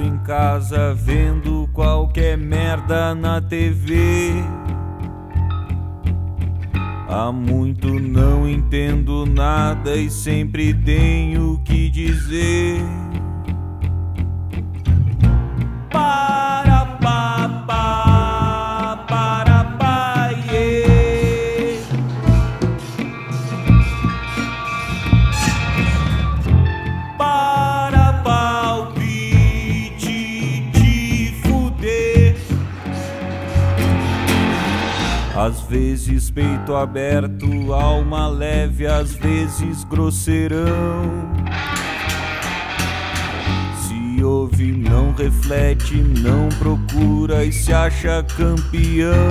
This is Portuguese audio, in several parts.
sentado em casa vendo qualquer merda na TV. Há muito não entendo nada e sempre tenho que dizer. Vezes peito aberto, alma leve, às vezes grosseirão. Se ouve, não reflete, não procura e se acha campeão.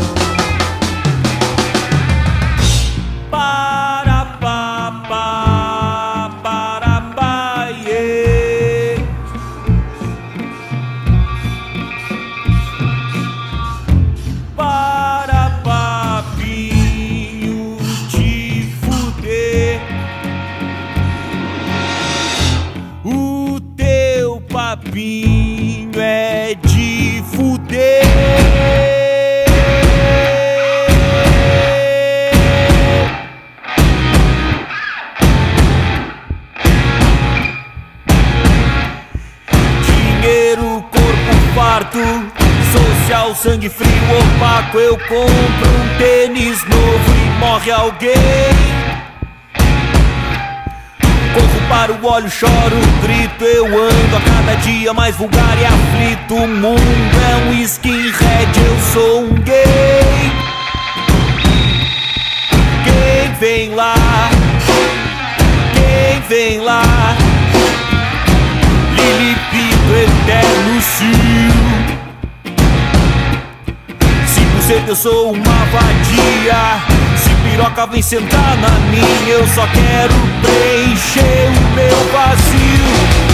Papinho é de fuder. Dinheiro, corpo farto, social, sangue frio, opaco. Eu compro um tênis novo e morre alguém. Para o óleo, choro, grito, eu ando a cada dia mais vulgar e aflito. O mundo é um skinhead, eu sou um gay. Quem vem lá? Quem vem lá? Lilipito eterno cio Se buceta eu sou uma vadia piroca vem sentar na minha Eu só quero preencher o meu vazio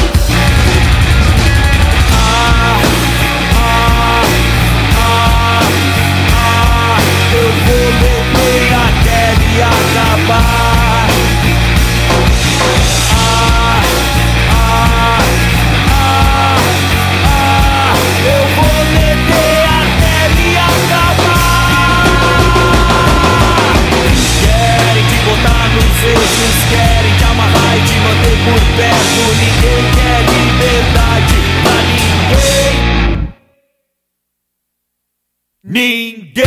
ninguém.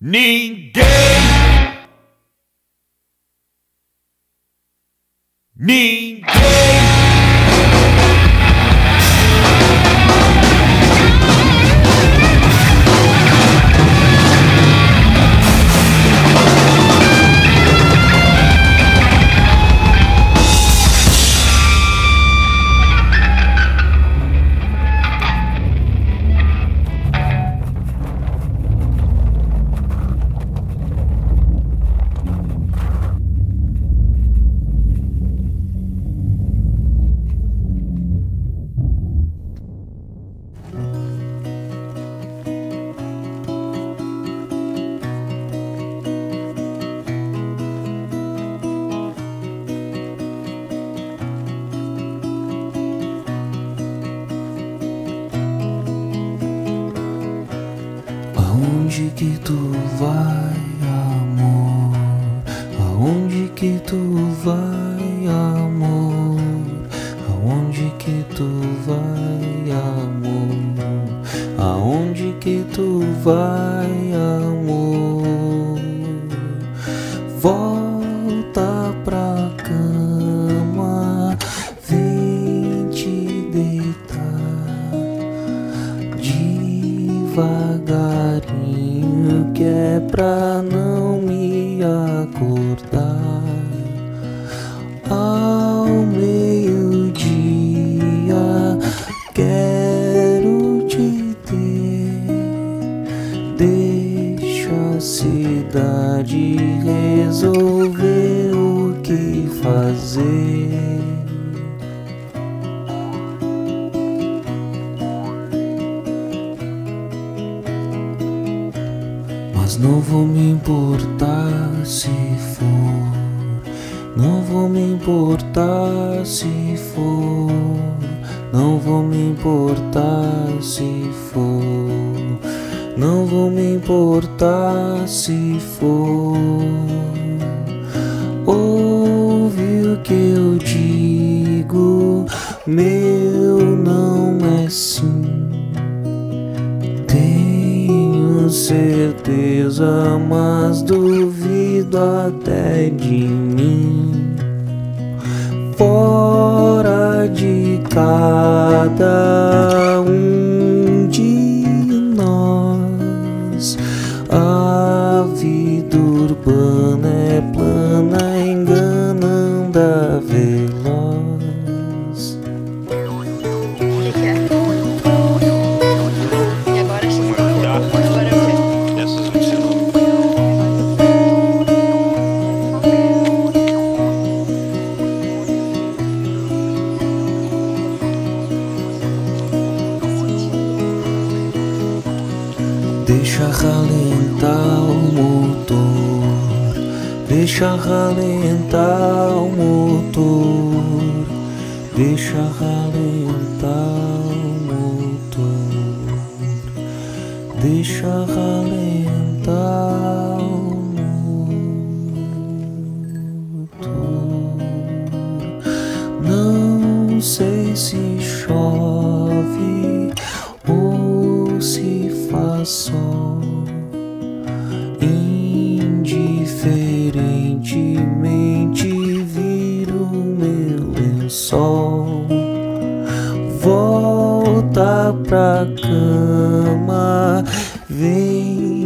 Ninguém. Ninguém. Aonde que tu vai, amor? Aonde que tu vai, amor? Aonde que tu vai, amor? Aonde que tu vai, não vou me importar se for Não vou me importar se for, não vou me importar se for, não vou me importar se for. Ouve o que eu digo, meu não é sim. Certeza, mas duvido até de mim. Fora de cada Deixa ralentar o motor, deixa ralentar o motor, deixa ralentar o motor, deixa ralentar o motor. Não sei se chove ou se faz sol. Pra cama, vem